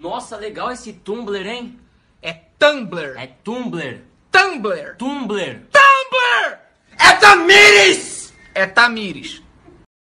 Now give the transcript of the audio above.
Nossa, legal esse Tumblr, hein? É Tumblr. É Tumblr. Tumblr. Tumblr. Tumblr! É Tamires! É Tamires.